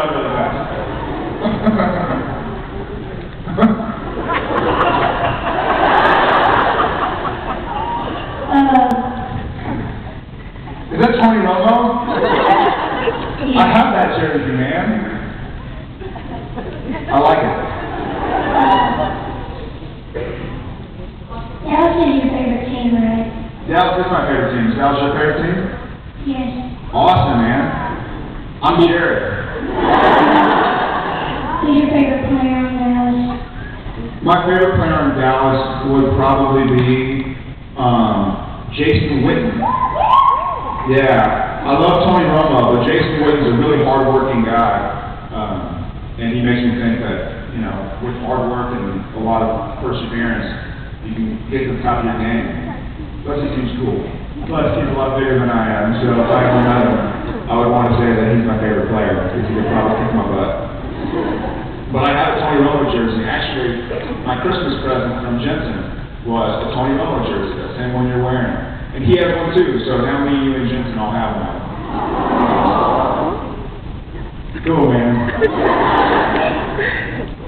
out really fast. Is that Tony Romo? I have that jersey, man. I like it. Dallas is your favorite team, right? Dallas is my favorite team. Is Dallas your favorite team? Yes. Awesome, man. I'm Jared. My favorite player in Dallas would probably be um, Jason Witten. Yeah, I love Tony Romo, but Jason Witten's a really hardworking guy. Um, and he makes me think that, you know, with hard work and a lot of perseverance, you can get to the top of your game. Plus, he seems cool. Plus, he's a lot bigger than I am, so if I met him, I would want to say that he's my favorite player, because he could probably kick my butt. But I have a Tony Romo jersey. Actually, my Christmas present from Jensen was a Tony Romo jersey, the same one you're wearing. And he had one too, so now me, you, and Jensen all have one. Cool, man.